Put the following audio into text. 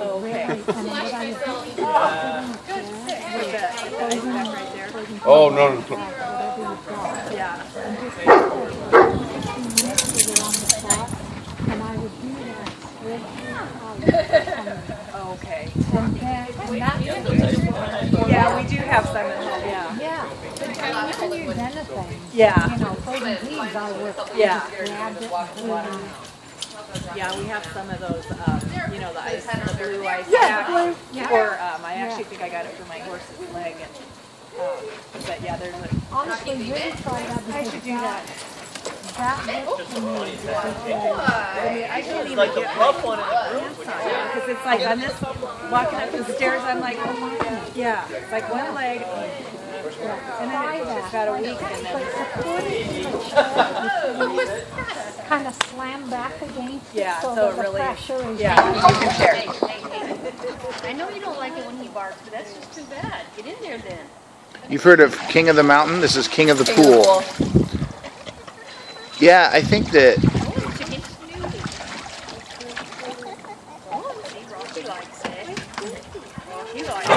Okay. And what I was doing With the ice pack right there. Oh, no, no. whatever. Yeah. And just put it mixed it on the spot. And I would do that every hour. Okay. And then, and that's Yeah, we do have some at home. Yeah. Yeah, but you can use anything. Yeah. You know, frozen peas, I work. Yeah. Grabbed it and put it in. Yeah, we have some of those, um, you know, the ice, the blue ice Yeah, pack. blue, yeah. Or, um, I actually think I got it for my horse's leg and, um, but yeah, there's a, Honestly, really try that I should do that. that works for me. I mean, I can't even get my pants on because it's like on this, walking up the stairs, I'm like, oh my God. Yeah, it's like one leg, and then it's just got a week and But then, kind of slam back against yeah, it so, so the really, pressure is yeah. Hey, hey, hey. I know you don't like it when he barks, but that's just too bad. Get in there then. You've heard of King of the Mountain? This is King of the, King pool. Of the pool. yeah, I think that. Oh, oh, see, Rocky likes it. Rocky likes it.